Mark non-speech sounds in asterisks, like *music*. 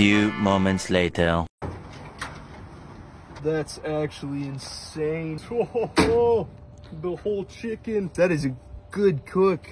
few moments later. That's actually insane. *laughs* Oh, the whole chicken. That is a good cook.